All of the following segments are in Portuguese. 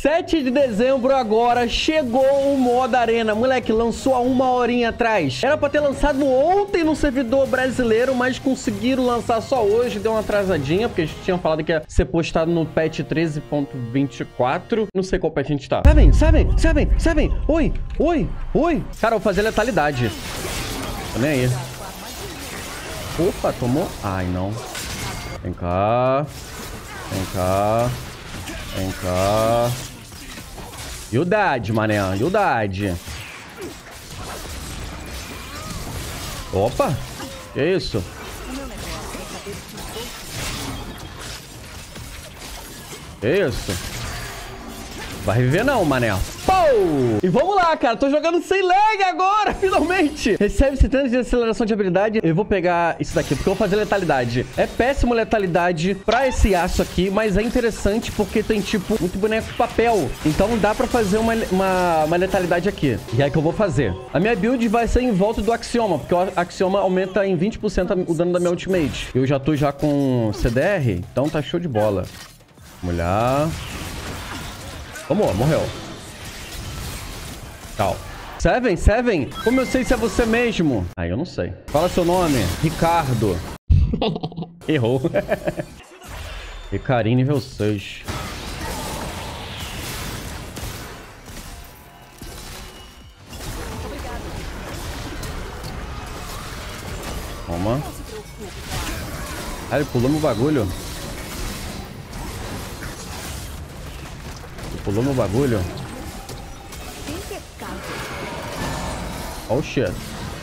7 de dezembro agora, chegou o modo arena. Moleque, lançou há uma horinha atrás. Era pra ter lançado ontem no servidor brasileiro, mas conseguiram lançar só hoje. Deu uma atrasadinha, porque a gente tinha falado que ia ser postado no patch 13.24. Não sei qual patch a gente tá. Sabem, sabem, sabem, sabem. Oi, oi, oi. Cara, eu vou fazer letalidade. Tô nem aí. Opa, tomou? Ai, não. Vem cá. Vem cá. Vem cá. Humildade, mané. Humildade. Opa. Que isso? Que isso? Vai viver não, mané. Pou! E vamos lá, cara. Tô jogando sem lag agora, finalmente. Recebe 70 de aceleração de habilidade. Eu vou pegar isso daqui, porque eu vou fazer letalidade. É péssimo letalidade pra esse aço aqui, mas é interessante porque tem, tipo, muito boneco de papel. Então dá pra fazer uma, uma, uma letalidade aqui. E é que eu vou fazer. A minha build vai ser em volta do Axioma, porque o Axioma aumenta em 20% o dano da minha ultimate. Eu já tô já com CDR, então tá show de bola. Mulher. Vamos, morreu. Tal. Seven, Seven, como eu sei se é você mesmo? Ah, eu não sei. Fala seu nome. Ricardo. Errou. Ricarim nível 6. Toma. Ah, ele pulou meu bagulho. Pulou meu bagulho. Oh shit.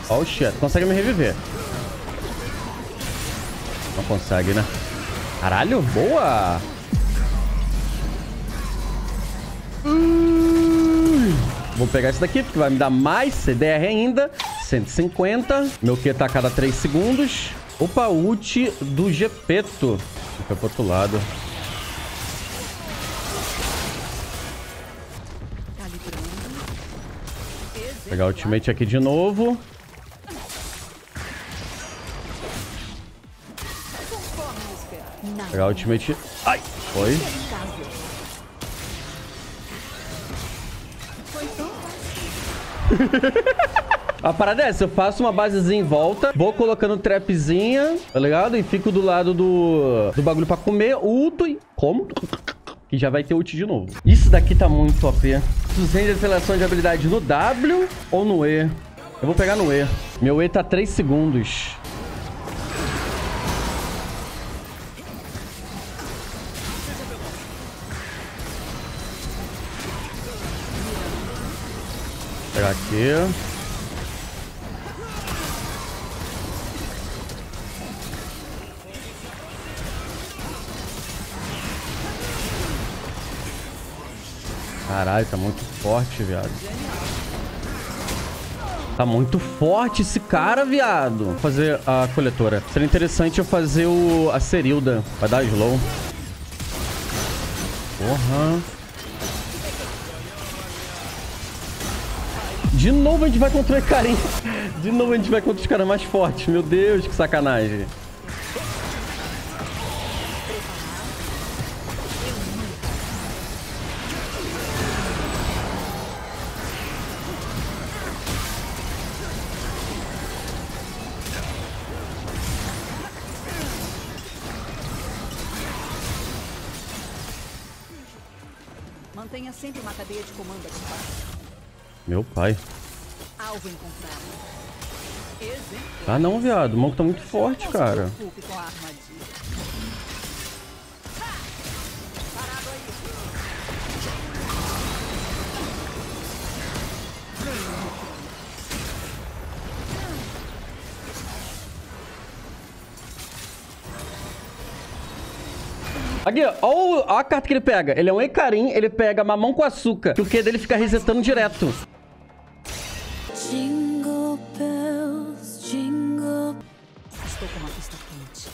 Oh shit. Consegue me reviver. Não consegue, né? Caralho, boa! Vou pegar esse daqui, porque vai me dar mais CDR ainda. 150. Meu Q tá a cada 3 segundos. Opa, ult do Gepeto. Foi pro outro lado. Pegar o ultimate aqui de novo. Pegar o ultimate... Ai! Foi. A parada é essa, eu faço uma basezinha em volta, vou colocando trapzinha, tá ligado? E fico do lado do, do bagulho pra comer, ulto e como? Que já vai ter ult de novo. Isso daqui tá muito OP. 200 de aceleração de habilidade no W ou no E? Eu vou pegar no E. Meu E tá 3 segundos. Vou pegar aqui. Caralho, tá muito forte, viado. Tá muito forte esse cara, viado. Vou fazer a coletora. Seria interessante eu fazer o, a Cerilda. Vai dar slow. Porra. De novo a gente vai contra o Ecarim. De novo a gente vai contra os caras mais fortes. Meu Deus, que sacanagem. Ativada. Meu pai. Alvo encontrado. Ah não, viado. O Monk tá muito forte, cara. Aqui, ó, ó, a carta que ele pega. Ele é um Ecarim, ele pega mamão com açúcar. Que o Q dele fica resetando direto. Jingle bells, jingle Estou com uma pista quente.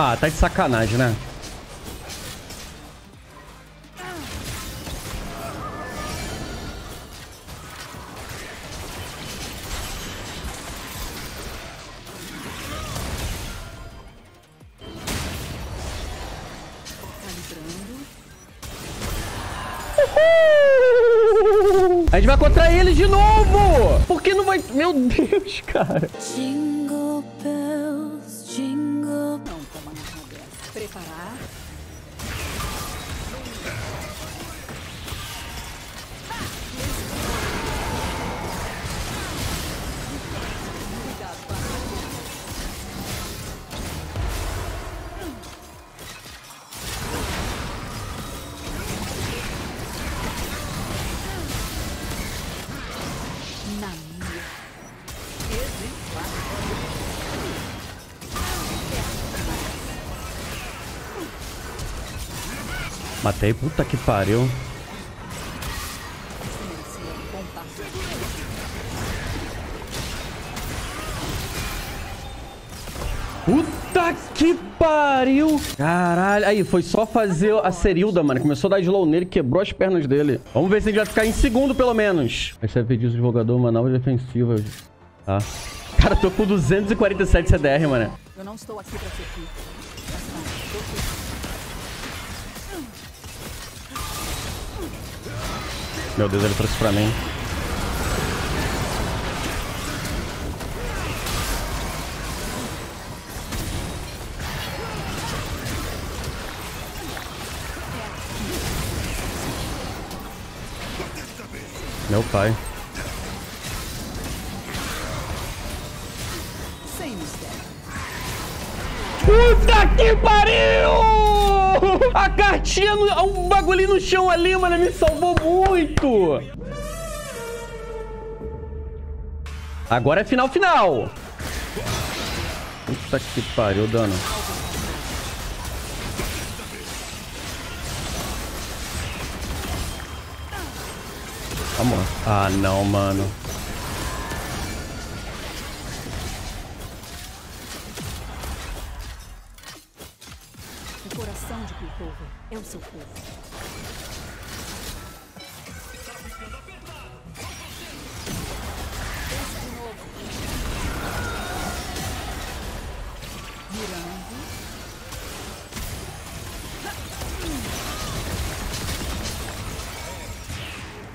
Ah, tá de sacanagem, né? A gente vai contra eles de novo! Por que não vai... Meu Deus, cara. Jingle Matei, puta que pariu. Puta que pariu! Caralho, aí foi só fazer a Cerilda, mano. Começou a dar slow nele, quebrou as pernas dele. Vamos ver se gente vai ficar em segundo, pelo menos. É pedido do jogador, uma nova defensiva. Tá. Cara, tô com 247 CDR, mano. Eu não estou aqui pra ser pico. Meu Deus, ele trouxe pra mim. Meu pai. Puta que pariu! A cartinha, no, um bagulhinho no chão ali, mano, me salvou muito! Agora é final, final! Puta que pariu, dano. Vamos. Ah, não, mano. Seu povo.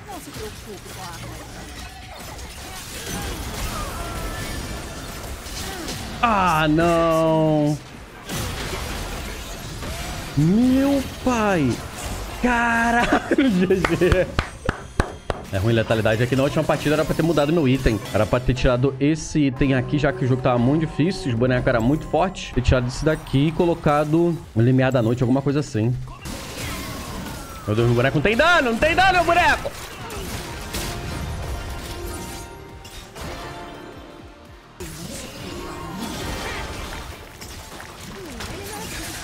Não se preocupe com a. Ah, não! Meu pai! Caralho, GG! É ruim letalidade. Aqui na última partida era pra ter mudado meu item. Era pra ter tirado esse item aqui, já que o jogo tava muito difícil. Os bonecos eram muito fortes. Ter tirado esse daqui e colocado um limiar da noite, alguma coisa assim. Meu Deus, meu boneco não tem dano! Não tem dano, meu boneco!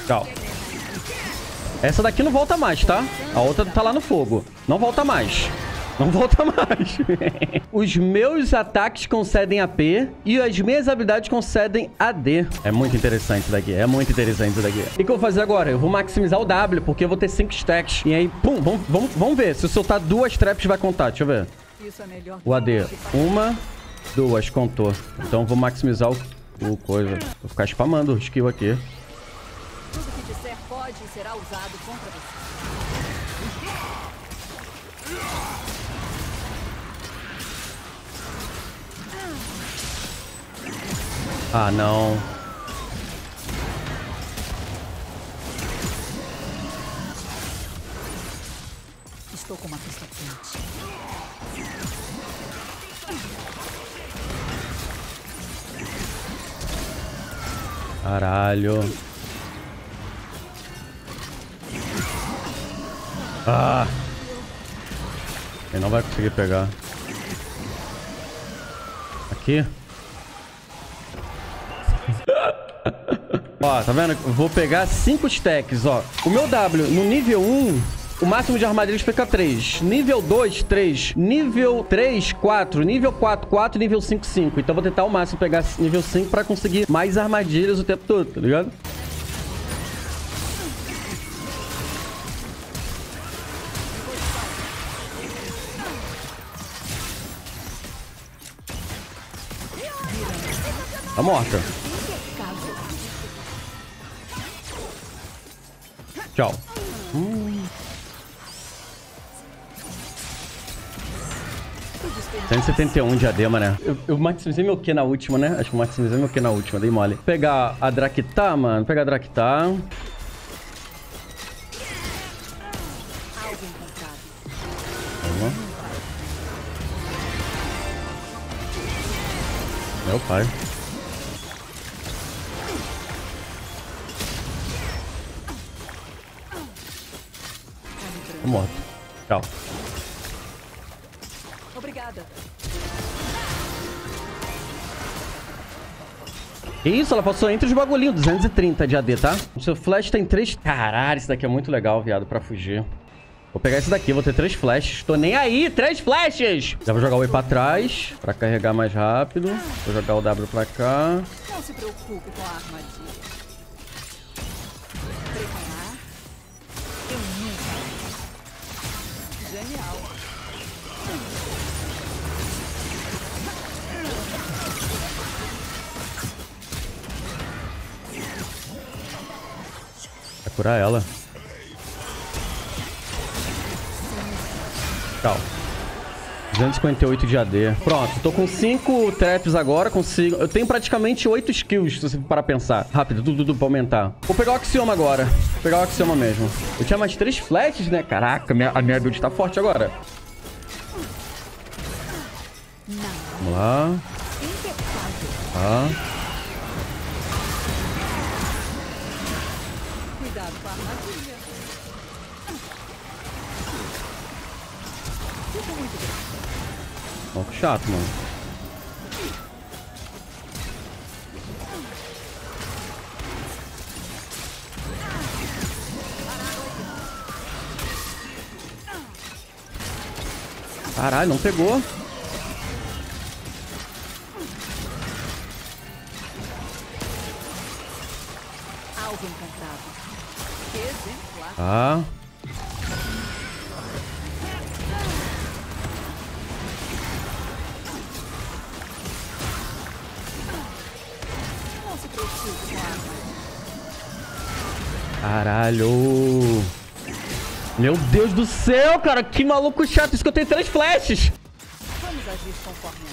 Tchau. Essa daqui não volta mais, tá? A outra tá lá no fogo. Não volta mais. Não volta mais. Os meus ataques concedem AP e as minhas habilidades concedem AD. É muito interessante isso daqui. É muito interessante isso daqui. O que, eu vou fazer agora? Eu vou maximizar o W, porque eu vou ter 5 stacks. E aí, pum, vamos, vamos, vamos ver. Se eu soltar duas traps, vai contar. Deixa eu ver. Isso é melhor. O AD. Uma, duas, contou. Então eu vou maximizar o, o coisa. Vou ficar spamando o skill aqui. Será usado contra você. Ah, não. Estou com uma pista quente. Caralho. Ah. Ele não vai conseguir pegar. Aqui. ó, tá vendo? Vou pegar 5 stacks, ó. O meu W no nível 1, o máximo de armadilhas fica 3. Nível 2, 3. Nível 3, 4. Nível 4, 4. Nível 5, 5. Então vou tentar ao máximo pegar nível 5 pra conseguir mais armadilhas o tempo todo, tá ligado? Tá morta. Tchau. Hum. 171 de AD, né? Eu, eu maximizei meu Q na última, né? Acho que eu maximizei meu Q na última, dei mole. Pegar a Draktar, mano. Pegar a Draktar. Obrigada. Que isso? Ela passou entre os bagulhinhos. 230 de AD, tá? O seu flash tem três... Caralho, esse daqui é muito legal, viado, pra fugir. Vou pegar esse daqui, vou ter três flashes. Tô nem aí, três flashes! Já vou jogar o E pra trás, pra carregar mais rápido. Vou jogar o W pra cá. Não se preocupe com a armadilha. Curar ela. Tchau. 258 de AD. Pronto, tô com 5 traps agora, consigo... Eu tenho praticamente 8 skills, se você parar pensar. Rápido, tudo, tudo pra aumentar. Vou pegar o Axioma agora. Vou pegar o Axioma mesmo. Eu tinha mais 3 flashes, né? Caraca, minha, a minha build tá forte agora. Vamos lá. Tá. Armadilha. Fica muito bem. Chato, mano. Caralho, não pegou. Algo encontrado. Tá. Caralho. Meu Deus do céu, cara. Que maluco chato. Isso que eu tenho três flashes. Vamos agir conforme.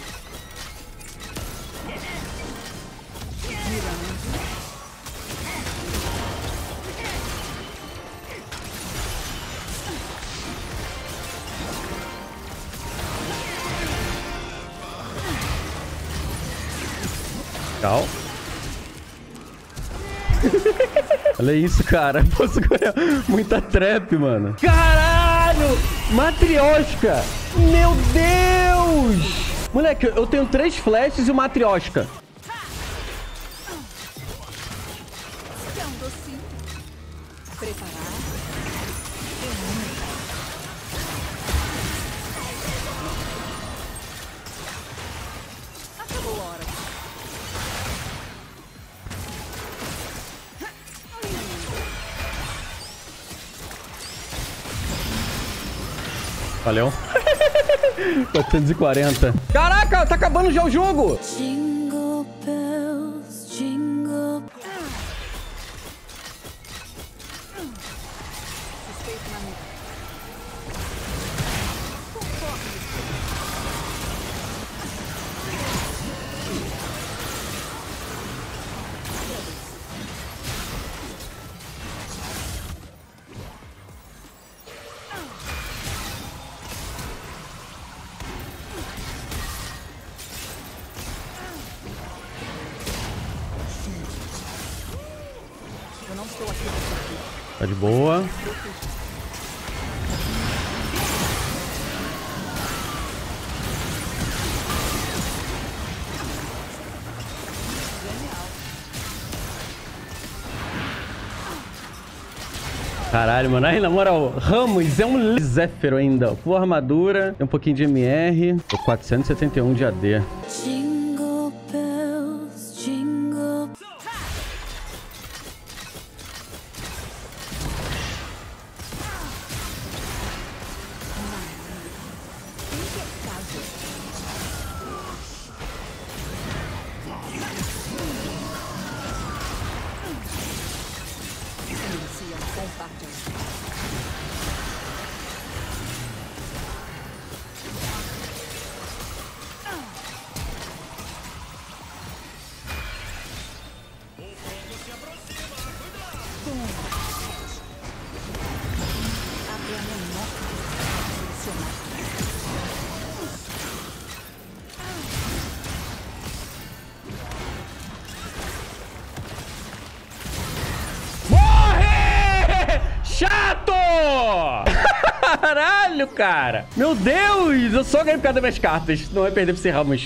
Olha isso, cara. Posso ganhar muita trap, mano. Caralho! Matrioshka! Meu Deus! Moleque, eu tenho três flashes e uma matrioshka. Valeu. 440. Caraca, tá acabando já o jogo! Jingle não estou aqui. Tá de boa. Caralho, mano. Aí, na moral, Ramos é um Zéfiro ainda. Full armadura, tem um pouquinho de MR. Tô 471 de AD. jingle Caralho, cara! Meu Deus! Eu só ganhei por causa das minhas cartas. Não vai perder pro Ramos.